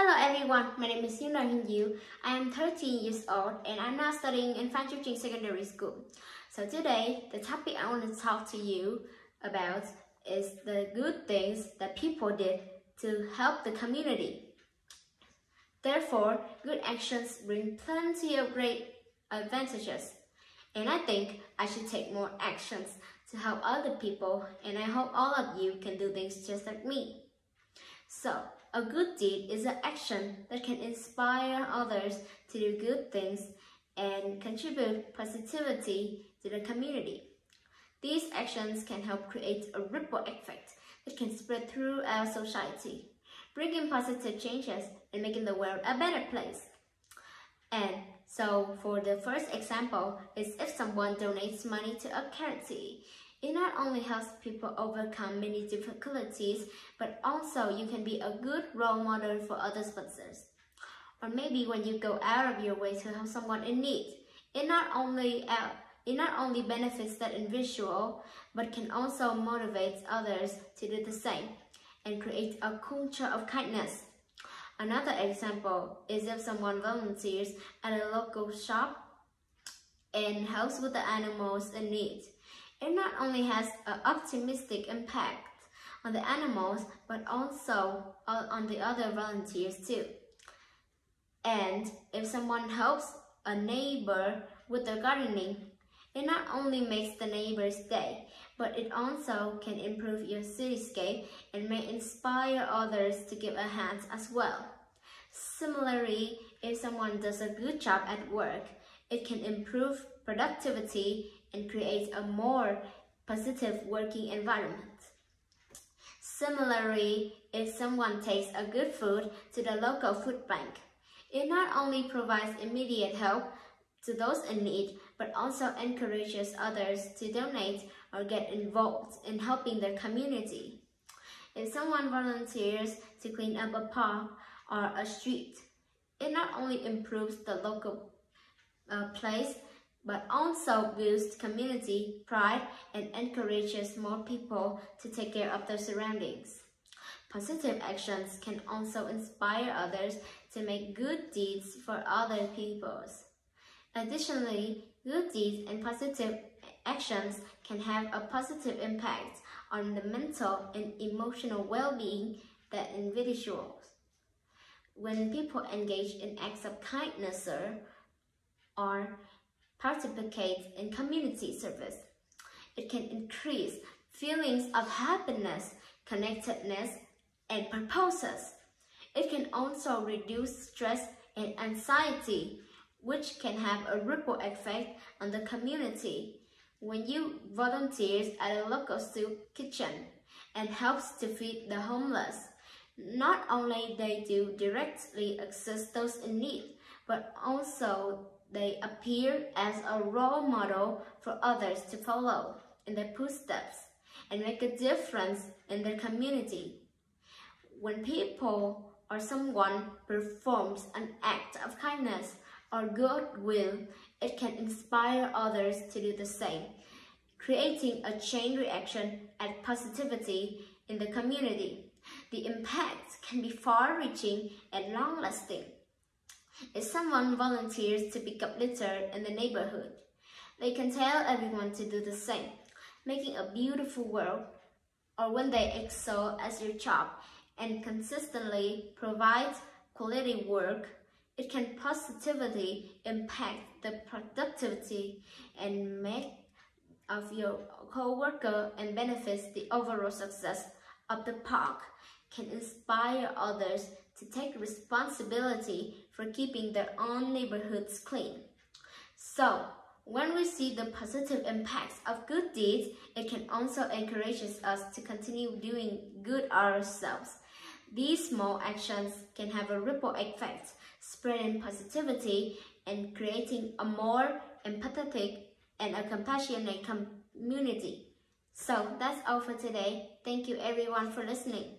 Hello everyone, my name is Yuna Hyun Yu. I am 13 years old and I'm now studying in Phan Chu Trinh Secondary School. So today, the topic I want to talk to you about is the good things that people did to help the community. Therefore, good actions bring plenty of great advantages. And I think I should take more actions to help other people and I hope all of you can do things just like me. So, a good deed is an action that can inspire others to do good things and contribute positivity to the community. These actions can help create a ripple effect that can spread through our society, bringing positive changes and making the world a better place. And so for the first example is if someone donates money to a charity, it not only helps people overcome many difficulties, but also you can be a good role model for other sponsors. Or maybe when you go out of your way to help someone in need, it not only uh, it not only benefits that individual, but can also motivate others to do the same and create a culture of kindness. Another example is if someone volunteers at a local shop and helps with the animals in need. It not only has an optimistic impact on the animals, but also on the other volunteers too. And if someone helps a neighbor with their gardening, it not only makes the neighbor's day, but it also can improve your cityscape and may inspire others to give a hand as well. Similarly, if someone does a good job at work, it can improve productivity and create a more positive working environment. Similarly, if someone takes a good food to the local food bank, it not only provides immediate help to those in need, but also encourages others to donate or get involved in helping their community. If someone volunteers to clean up a park or a street, it not only improves the local uh, place, but also builds community pride and encourages more people to take care of their surroundings. Positive actions can also inspire others to make good deeds for other peoples. Additionally, good deeds and positive actions can have a positive impact on the mental and emotional well-being that individuals. When people engage in acts of kindness or participate in community service. It can increase feelings of happiness, connectedness, and purposes. It can also reduce stress and anxiety, which can have a ripple effect on the community. When you volunteers at a local soup kitchen and helps to feed the homeless, not only they do directly assist those in need, but also they appear as a role model for others to follow in their footsteps and make a difference in their community. When people or someone performs an act of kindness or goodwill, it can inspire others to do the same, creating a chain reaction and positivity in the community. The impact can be far-reaching and long-lasting. If someone volunteers to pick up litter in the neighborhood, they can tell everyone to do the same, making a beautiful world. Or when they excel as your job and consistently provide quality work, it can positively impact the productivity and make of your co-worker and benefits the overall success of the park, can inspire others to take responsibility for keeping their own neighborhoods clean. So, when we see the positive impacts of good deeds, it can also encourage us to continue doing good ourselves. These small actions can have a ripple effect, spreading positivity and creating a more empathetic and a compassionate community. So that's all for today. Thank you everyone for listening.